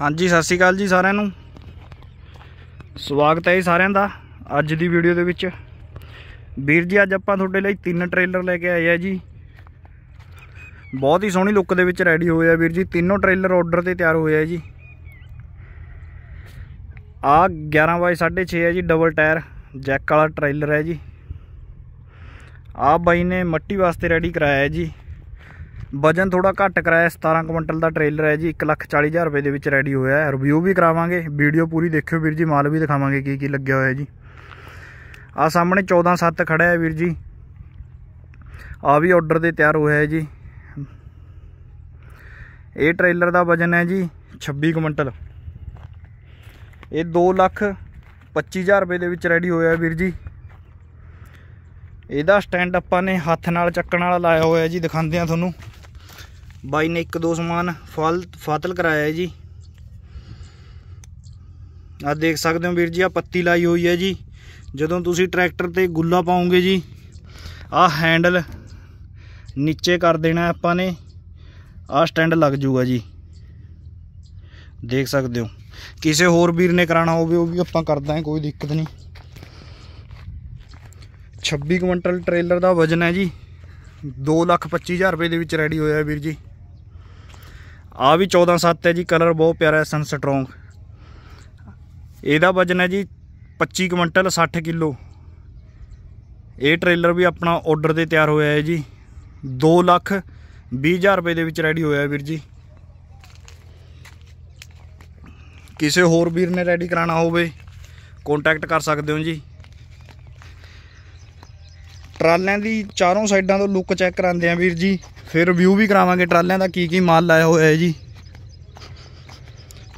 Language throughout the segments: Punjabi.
ਹਾਂਜੀ, ਸਤਿ ਸ਼੍ਰੀ ਅਕਾਲ ਜੀ ਸਾਰਿਆਂ ਨੂੰ। ਸਵਾਗਤ ਹੈ ਜੀ ਸਾਰਿਆਂ ਦਾ ਅੱਜ ਦੀ ਵੀਡੀਓ ਦੇ ਵਿੱਚ। ਵੀਰ ਜੀ, ਅੱਜ ਆਪਾਂ ਤੁਹਾਡੇ ਲਈ ਤਿੰਨ ਟ੍ਰੇਲਰ ਲੈ ਕੇ ਆਏ ਆ ਜੀ। ਬਹੁਤ ਹੀ ਸੋਹਣੀ ਲੁੱਕ ਦੇ ਵਿੱਚ ਰੈਡੀ ਹੋਏ ਆ ਵੀਰ ਜੀ। ਤਿੰਨੋਂ ਟ੍ਰੇਲਰ ਆਰਡਰ ਤੇ ਤਿਆਰ ਹੋਏ ਆ ਜੀ। ਆ 11 ਬਾਈ 6.5 ਹੈ ਜੀ ਡਬਲ ਟਾਇਰ ਜੈਕ ਵਾਲਾ ਟ੍ਰੇਲਰ ਹੈ ਜੀ। ਆ ਬਾਈ ਨੇ ਮੱਟੀ ਵਾਸਤੇ ਰੈਡੀ ਕਰਾਇਆ ਹੈ ਜੀ। ਵਜਨ ਥੋੜਾ ਘੱਟ ਕਰਾਇਆ 17 ਕੁਇੰਟਲ ਦਾ ਟ੍ਰੇਲਰ ਹੈ ਜੀ 140000 ਰੁਪਏ ਦੇ ਵਿੱਚ ਰੈਡੀ ਹੋਇਆ ਹੈ। ਰਿਵਿਊ ਵੀ ਕਰਾਵਾਂਗੇ ਵੀਡੀਓ ਪੂਰੀ ਦੇਖਿਓ ਵੀਰ ਜੀ, ਮਾਲ ਵੀ ਦਿਖਾਵਾਂਗੇ ਕੀ ਕੀ ਲੱਗਿਆ ਹੋਇਆ ਜੀ। ਆ ਸਾਹਮਣੇ 147 ਖੜਾ ਹੈ ਵੀਰ ਜੀ। ਆ ਵੀ ਆਰਡਰ ਤੇ ਤਿਆਰ ਹੋਇਆ ਹੈ ਜੀ। ਇਹ ਟ੍ਰੇਲਰ ਦਾ ਵਜਨ ਹੈ ਜੀ 26 ਕੁਇੰਟਲ। ਇਹ 2 ਲੱਖ 25000 ਰੁਪਏ ਦੇ ਵਿੱਚ ਰੈਡੀ ਹੋਇਆ ਵੀਰ ਜੀ। ਇਹਦਾ ਸਟੈਂਡ ਆਪਾਂ ਨੇ ਹੱਥ ਨਾਲ ਚੱਕਣ ਵਾਲਾ ਲਾਇਆ ਹੋਇਆ ਜੀ, ਦਿਖਾਉਂਦੇ ਆ ਤੁਹਾਨੂੰ। ਬਾਈ ਨੇ ਇੱਕ ਦੋ ਸਮਾਨ ਫਲ ਫਾਤਲ ਕਰਾਇਆ ਜੀ। ਆ ਦੇਖ ਸਕਦੇ ਹੋ ਵੀਰ ਜੀ ਆ ਪੱਤੀ ਲਾਈ ਹੋਈ ਹੈ ਜੀ। ਜਦੋਂ ਤੁਸੀਂ ਟਰੈਕਟਰ ਤੇ ਗੁੱਲਾ ਪਾਉਂਗੇ ਜੀ ਆ ਹੈਂਡਲ ਨੀਚੇ ਕਰ ਦੇਣਾ ਆਪਾਂ ਨੇ ਆ ਸਟੈਂਡ ਲੱਗ ਜੂਗਾ ਜੀ। ਦੇਖ ਸਕਦੇ ਹੋ। ਕਿਸੇ ਹੋਰ ਵੀਰ ਨੇ ਕਰਾਣਾ ਹੋਵੇ, ਉਹ ਵੀ ਆਪਾਂ ਕਰਦਾ ਦਾਂਗੇ ਕੋਈ ਦਿੱਕਤ ਨਹੀਂ। 26 ਕੁਇੰਟਲ ਟ੍ਰੇਲਰ ਦਾ ਵਜਨ ਹੈ ਜੀ। 225000 ਰੁਪਏ ਦੇ ਵਿੱਚ ਰੈਡੀ ਹੋਇਆ ਵੀਰ ਜੀ। ਆ ਵੀ 14 7 ਹੈ ਜੀ ਕਲਰ ਬਹੁਤ ਪਿਆਰਾ ਹੈ ਸਨ ਸਟਰੋਂਗ ਇਹਦਾ ਵਜਨ ਹੈ ਜੀ 25 ਕੁਇੰਟਲ 60 ਕਿਲੋ। ਇਹ ਟ੍ਰੇਲਰ ਵੀ ਆਪਣਾ ਆਰਡਰ ਤੇ ਤਿਆਰ ਹੋਇਆ ਹੈ ਜੀ। 2 ਲੱਖ 20000 ਰੁਪਏ ਦੇ ਵਿੱਚ ਰੈਡੀ ਹੋਇਆ ਵੀਰ ਜੀ। ਕਿਸੇ ਹੋਰ ਵੀਰ ਨੇ ਰੈਡੀ ਕਰਾਣਾ ਹੋਵੇ ਕੰਟੈਕਟ ਕਰ ਸਕਦੇ ਹੋ ਜੀ। ਟਰਾਲਿਆਂ ਦੀ ਚਾਰੋਂ ਸਾਈਡਾਂ ਤੋਂ ਲੁੱਕ ਚੈੱਕ ਕਰਾਉਂਦੇ ਆ ਵੀਰ ਜੀ। ਫਿਰ ਰਿਵਿਊ ਵੀ ਕਰਾਵਾਂਗੇ ਟਰਾਲਿਆਂ ਦਾ ਕੀ ਕੀ ਮਾਲ ਲਾਇਆ ਹੋਇਆ ਹੈ ਜੀ।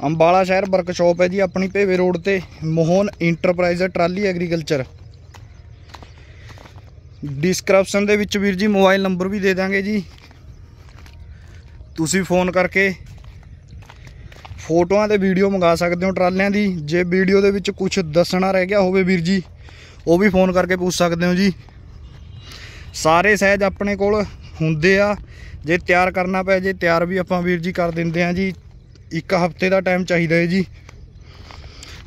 ਅੰਬਾਲਾ ਸ਼ਹਿਰ ਵਰਕਸ਼ਾਪ ਹੈ ਜੀ ਆਪਣੀ ਭੇਵੇ ਰੋਡ ਤੇ, Mohan enterprise trolley agriculture description ਦੇ ਵਿੱਚ ਵੀਰ ਜੀ ਮੋਬਾਈਲ ਨੰਬਰ ਵੀ ਦੇ ਦਾਂਗੇ ਜੀ। ਤੁਸੀਂ ਫੋਨ ਕਰਕੇ ਫੋਟੋਆਂ ਤੇ ਵੀਡੀਓ ਮੰਗਾ ਸਕਦੇ ਹੋ ਟਰਾਲਿਆਂ ਦੀ। ਜੇ ਵੀਡੀਓ ਦੇ ਵਿੱਚ ਕੁਝ ਦੱਸਣਾ ਰਹਿ ਗਿਆ ਹੋਵੇ ਵੀਰ ਜੀ, ਉਹ ਵੀ ਫੋਨ ਕਰਕੇ ਪੁੱਛ ਸਕਦੇ ਹੋ ਜੀ। ਸਾਰੇ ਸਹਿਜ ਆਪਣੇ ਕੋਲ ਹੁੰਦੇ ਆ। ਜੇ ਤਿਆਰ ਕਰਨਾ ਪਏ, ਜੇ ਤਿਆਰ ਵੀ ਆਪਾਂ ਵੀਰ ਜੀ ਕਰ ਦਿੰਦੇ ਆ ਜੀ। ਇੱਕ ਹਫ਼ਤੇ ਦਾ ਟਾਈਮ ਚਾਹੀਦਾ ਹੈ ਜੀ।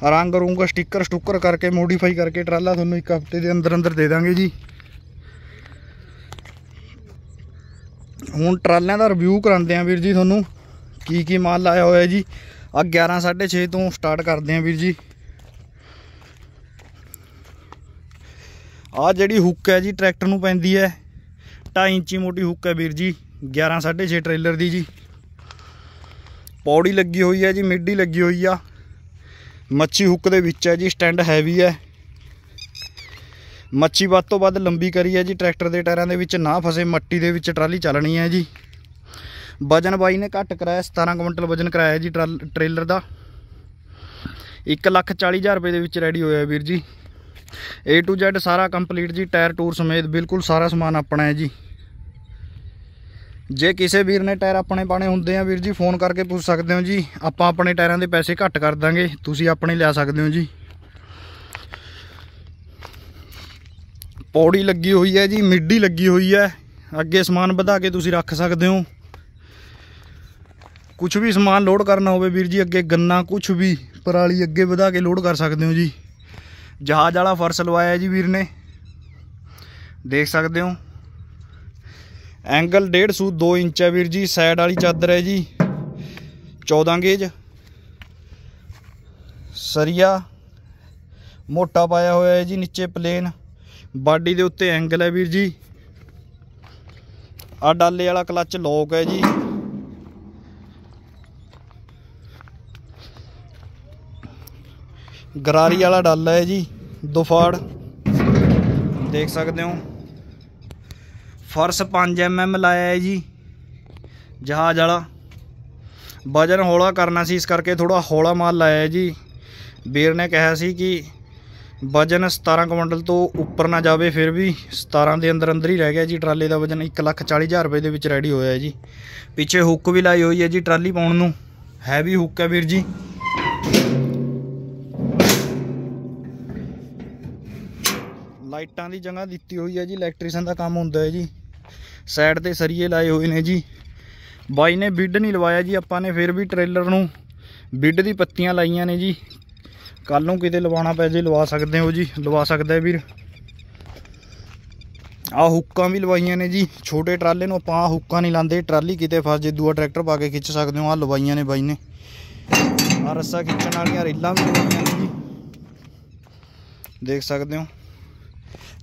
ਰੰਗ ਰੂੰਗ ਸਟicker ਸਟੁੱਕਰ ਕਰਕੇ ਮੋਡੀਫਾਈ ਕਰਕੇ ਟਰਾਲਾ ਤੁਹਾਨੂੰ ਇੱਕ ਹਫ਼ਤੇ ਦੇ ਅੰਦਰ ਅੰਦਰ ਦੇ ਦਾਂਗੇ ਜੀ। ਹੁਣ ਟਰਾਲਿਆਂ ਦਾ ਰਿਵਿਊ ਕਰਾਉਂਦੇ ਆ ਵੀਰ ਜੀ ਤੁਹਾਨੂੰ। ਕੀ ਕੀ ਮਾਲ ਲਾਇਆ ਹੋਇਆ ਜੀ। ਆ 11 6:30 ਤੋਂ ਸਟਾਰਟ ਕਰਦੇ ਆ ਵੀਰ ਜੀ। ਆ ਜਿਹੜੀ ਹੁੱਕ ਹੈ ਜੀ ਟਰੈਕਟਰ ਨੂੰ ਪੈਂਦੀ ਹੈ। 2.5 ਇੰਚੀ ਮੋਟੀ ਹੁੱਕ ਹੈ ਵੀਰ ਜੀ 11 6.5 ਟ੍ਰੇਲਰ ਦੀ ਜੀ। ਪੌੜੀ ਲੱਗੀ ਹੋਈ ਹੈ ਜੀ, ਮਿੱਡੀ ਲੱਗੀ ਹੋਈ ਆ। ਮੱਛੀ ਹੁੱਕ ਦੇ ਵਿੱਚ ਹੈ ਜੀ ਸਟੈਂਡ ਹੈਵੀ ਹੈ। ਮੱਛੀ ਵੱਧ ਤੋਂ ਵੱਧ ਲੰਬੀ ਕਰੀ ਹੈ ਜੀ ਟਰੈਕਟਰ ਦੇ ਟਾਇਰਾਂ ਦੇ ਵਿੱਚ ਨਾ ਫਸੇ, ਮੱਟੀ ਦੇ ਵਿੱਚ ਟਰਾਲੀ ਚੱਲਣੀ ਹੈ ਜੀ। ਵਜਨ ਬਾਈ ਨੇ ਘੱਟ ਕਰਾਇਆ 17 ਕੁਇੰਟਲ ਵਜਨ ਕਰਾਇਆ ਜੀ ਟ੍ਰੇਲਰ ਦਾ। 140000 ਰੁਪਏ ਦੇ ਵਿੱਚ ਰੈਡੀ ਹੋਇਆ ਵੀਰ ਜੀ। A to Z ਸਾਰਾ ਕੰਪਲੀਟ ਜੀ ਟਾਇਰ ਟੂਰ ਸਮੇਤ ਬਿਲਕੁਲ ਸਾਰਾ ਸਮਾਨ ਆਪਣਾ ਹੈ ਜੀ। ਜੇ ਕਿਸੇ ਵੀਰ ਨੇ ਟਾਇਰ ਆਪਣੇ ਪਾਣੇ ਹੁੰਦੇ ਆ, ਵੀਰ ਜੀ ਫੋਨ ਕਰਕੇ ਪੁੱਛ ਸਕਦੇ ਹੋ ਜੀ। ਆਪਾਂ ਆਪਣੇ ਟਾਇਰਾਂ ਦੇ ਪੈਸੇ ਘੱਟ ਕਰ ਦਾਂਗੇ, ਤੁਸੀਂ ਆਪਣੇ ਲਿਆ ਸਕਦੇ ਹੋ ਜੀ। ਪੌੜੀ ਲੱਗੀ ਹੋਈ ਹੈ ਜੀ, ਮਿੱਡੀ ਲੱਗੀ ਹੋਈ ਹੈ। ਅੱਗੇ ਸਮਾਨ ਵਧਾ ਕੇ ਤੁਸੀਂ ਰੱਖ ਸਕਦੇ ਹੋ। ਕੁਝ ਵੀ ਸਮਾਨ ਲੋਡ ਕਰਨਾ ਹੋਵੇ ਵੀਰ ਜੀ, ਅੱਗੇ ਗੰਨਾ ਕੁਝ ਵੀ, ਪਰਾਲੀ ਅੱਗੇ ਵਧਾ ਕੇ ਲੋਡ ਕਰ ਸਕਦੇ ਹੋ ਜੀ। ਜਹਾਜ਼ ਵਾਲਾ ਫਰਸ਼ ਲਵਾਇਆ ਜੀ ਵੀਰ ਨੇ। ਦੇਖ ਸਕਦੇ ਹੋ। ਐਂਗਲ 1.5 ਸੂ 2 ਇੰਚ ਹੈ ਵੀਰ ਜੀ ਸਾਈਡ ਵਾਲੀ ਚਾਦਰ ਹੈ ਜੀ। 14 ਗੇਜ। ਸਰੀਆ ਮੋਟਾ ਪਾਇਆ ਹੋਇਆ ਹੈ ਜੀ, ਨੀਚੇ ਪਲੇਨ ਬਾਡੀ ਦੇ ਉੱਤੇ ਐਂਗਲ ਹੈ ਵੀਰ ਜੀ। ਆ ਡਾਲੇ ਵਾਲਾ ਕਲੱਚ ਲੋਕ ਹੈ ਜੀ। ਗਰਾਰੀ ਵਾਲਾ ਡਾਲਾ ਹੈ ਜੀ ਦੁਫਾੜ ਦੇਖ ਸਕਦੇ ਹੋ। ਫਰਸ਼ 5 mm ਲਾਇਆ ਹੈ ਜੀ, ਜਹਾਜ਼ ਵਾਲਾ। ਵਜਨ ਹੌਲਾ ਕਰਨਾ ਸੀ, ਇਸ ਕਰਕੇ ਥੋੜਾ ਹੌਲਾ ਮਾਲ ਲਾਇਆ ਹੈ ਜੀ। ਵੀਰ ਨੇ ਕਿਹਾ ਸੀ ਕਿ ਵਜਨ 17 ਕੁਇੰਟਲ ਤੋਂ ਉੱਪਰ ਨਾ ਜਾਵੇ, ਫਿਰ ਵੀ 17 ਦੇ ਅੰਦਰ ਅੰਦਰ ਹੀ ਰਹਿ ਗਿਆ ਜੀ। ਟਰਾਲੇ ਦਾ ਵਜਨ 140000 ਰੁਪਏ ਦੇ ਵਿੱਚ ਰੈਡੀ ਹੋਇਆ ਹੈ ਜੀ। ਪਿੱਛੇ ਹੁੱਕ ਵੀ ਲਾਈ ਹੋਈ ਹੈ ਜੀ, ਟਰਾਲੀ ਪਾਉਣ ਨੂੰ। ਹੈਵੀ ਹੁੱਕ ਹੈ ਵੀਰ ਜੀ। ਲਾਈਟਾਂ ਦੀ ਜਗ੍ਹਾ ਦਿੱਤੀ ਹੋਈ ਹੈ ਜੀ ਇਲੈਕਟ੍ਰੀਸ਼ੀਅਨ ਦਾ ਕੰਮ ਹੁੰਦਾ ਹੈ ਜੀ। ਸਾਈਡ ਤੇ ਸਰੀਏ ਲਾਏ ਹੋਏ ਨੇ ਜੀ। ਬਾਈ ਨੇ ਬਿੱਡ ਨਹੀਂ ਲਵਾਇਆ ਜੀ, ਆਪਾਂ ਨੇ ਫਿਰ ਵੀ ਟ੍ਰੇਲਰ ਨੂੰ ਬਿੱਡ ਦੀ ਪੱਤੀਆਂ ਲਾਈਆਂ ਨੇ ਜੀ। ਕੱਲ ਨੂੰ ਕਿਤੇ ਲਵਾਉਣਾ ਪੈ ਜੇ, ਲਵਾ ਸਕਦੇ ਹੋ ਜੀ, ਲਵਾ ਸਕਦਾ ਵੀਰ। ਆ ਹੁੱਕਾਂ ਵੀ ਲਵਾਈਆਂ ਨੇ ਜੀ। ਛੋਟੇ ਟਰਾਲੇ ਨੂੰ ਆਪਾਂ ਆਹ ਹੁੱਕਾਂ ਨਹੀਂ ਲਾਉਂਦੇ ਟਰਾਲੀ ਕਿਤੇ ਫਸ ਜੇ, ਦੂਆ ਟਰੈਕਟਰ ਪਾ ਕੇ ਖਿੱਚ ਸਕਦੇ ਹੋ ਆ ਲਵਾਈਆਂ ਨੇ ਬਾਈ ਨੇ। ਆ ਰੱਸਾ ਖਿੱਚਣ ਵਾਲੀਆਂ ਰੇਲਾਂ ਵੀ ਲਵਾਈਆਂ ਨੇ ਜੀ। ਦੇਖ ਸਕਦੇ ਹੋ।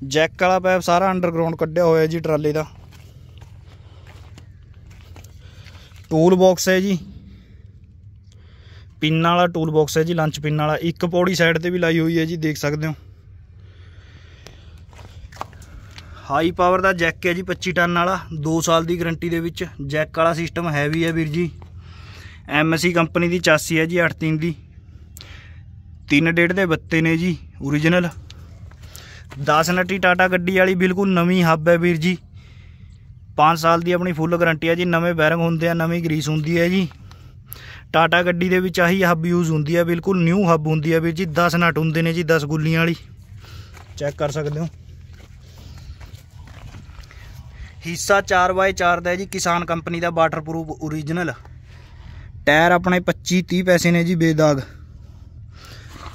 ਜੈਕ ਵਾਲਾ ਪੈਪ ਸਾਰਾ ਅੰਡਰਗਰਾਉਂਡ ਕੱਢਿਆ ਹੋਇਆ ਜੀ ਟਰਾਲੇ ਦਾ। ਟੂਲ ਬਾਕਸ ਹੈ ਜੀ। ਪਿੰਨ ਵਾਲਾ ਟੂਲ ਬਾਕਸ ਹੈ ਜੀ ਲੰਚ ਪਿੰਨ ਵਾਲਾ। ਇੱਕ ਪੌੜੀ ਸਾਈਡ ਤੇ ਵੀ ਲਾਈ ਹੋਈ ਹੈ ਜੀ, ਦੇਖ ਸਕਦੇ ਹੋ। ਹਾਈ ਪਾਵਰ ਦਾ ਜੈਕ ਹੈ ਜੀ 25 ਟਨ ਵਾਲਾ 2 ਸਾਲ ਦੀ ਗਾਰੰਟੀ ਦੇ ਵਿੱਚ। ਜੈਕ ਵਾਲਾ ਸਿਸਟਮ ਹੈਵੀ ਹੈ ਵੀਰ ਜੀ। ਐਮਐਸਸੀ ਕੰਪਨੀ ਦੀ ਚਾਸੀ ਹੈ ਜੀ 83 ਦੀ। 3.5 ਦੇ ਬੱਤੇ ਨੇ ਜੀ origignal 10 ਨੱਟੀ ਟਾਟਾ ਗੱਡੀ ਵਾਲੀ ਬਿਲਕੁਲ ਨਵੀਂ ਹੱਬ ਹੈ ਵੀਰ ਜੀ। 5 ਸਾਲ ਦੀ ਆਪਣੀ ਫੁੱਲ ਗਾਰੰਟੀ ਹੈ ਜੀ, ਨਵੇਂ ਬੈਰਿੰਗ ਹੁੰਦੇ ਆ, ਨਵੀਂ ਗਰੀਸ ਹੁੰਦੀ ਹੈ ਜੀ। ਟਾਟਾ ਗੱਡੀ ਦੇ ਵਿੱਚ ਆਹੀ ਹੱਬ ਯੂਜ਼ ਹੁੰਦੀ ਹੈ, ਬਿਲਕੁਲ ਨਿਊ ਹੱਬ ਹੁੰਦੀ ਹੈ ਵੀਰ ਜੀ 10 ਨਟ ਹੁੰਦੇ ਨੇ ਜੀ 10 ਗੁੱਲੀਆਂ ਵਾਲੀ। ਚੈੱਕ ਕਰ ਸਕਦੇ ਹੋ। ਹਿੱਸਾ 4x4 ਦਾ ਹੈ ਜੀ, ਕਿਸਾਨ ਕੰਪਨੀ ਦਾ ਵਾਟਰਪ੍ਰੂਫ origignal ਟਾਇਰ ਆਪਣੇ 25 30 ਪੈਸੇ ਨੇ ਜੀ, ਬੇਦਾਗ।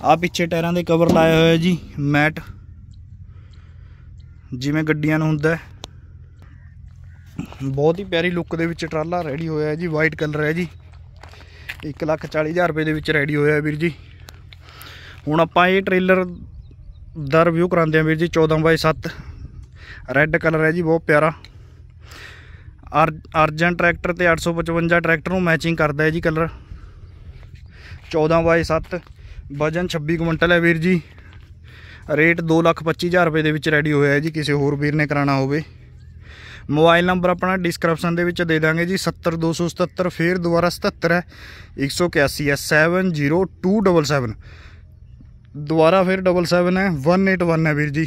ਆ ਪਿੱਛੇ ਟਾਇਰਾਂ ਦੇ ਕਵਰ ਲਾਇਆ ਹੋਇਆ ਜੀ ਮੈਟ ਜਿਵੇਂ ਗੱਡੀਆਂ ਨੂੰ ਹੁੰਦਾ ਬਹੁਤ ਹੀ ਪਿਆਰੀ ਲੁੱਕ ਦੇ ਵਿੱਚ ਟਰਾਲਾ ਰੈਡੀ ਹੋਇਆ ਹੈ ਜੀ ਵਾਈਟ ਕਲਰ ਹੈ ਜੀ। 140000 ਰੁਪਏ ਦੇ ਵਿੱਚ ਰੈਡੀ ਹੋਇਆ ਵੀਰ ਜੀ। ਹੁਣ ਆਪਾਂ ਇਹ ਟ੍ਰੇਲਰ ਦਾ ਰਿਵਿਊ ਕਰਾਉਂਦੇ ਹਾਂ ਵੀਰ ਜੀ 14x7 ਰੈੱਡ ਕਲਰ ਹੈ ਜੀ, ਬਹੁਤ ਪਿਆਰਾ। ਅਰਜਨ ਟਰੈਕਟਰ ਤੇ 855 ਟਰੈਕਟਰ ਨੂੰ ਮੈਚਿੰਗ ਕਰਦਾ ਹੈ ਜੀ ਕਲਰ 14x7 ਵਜਨ 26 ਕੁਇੰਟਲ ਹੈ ਵੀਰ ਜੀ। ਰੇਟ 225000 ਰੁਪਏ ਦੇ ਵਿੱਚ ਰੈਡੀ ਹੋਇਆ ਹੈ ਜੀ, ਕਿਸੇ ਹੋਰ ਵੀਰ ਨੇ ਕਰਾਣਾ ਹੋਵੇ। ਮੋਬਾਈਲ ਨੰਬਰ ਆਪਣਾ ਡਿਸਕ੍ਰਿਪਸ਼ਨ ਦੇ ਵਿੱਚ ਦੇ ਦਾਂਗੇ ਜੀ 70277 ਫੇਰ ਦੁਬਾਰਾ 77 ਹੈ 181 ਹੈ 70277 ਦੁਬਾਰਾ ਫਿਰ 77 ਹੈ 181 ਹੈ ਵੀਰ ਜੀ।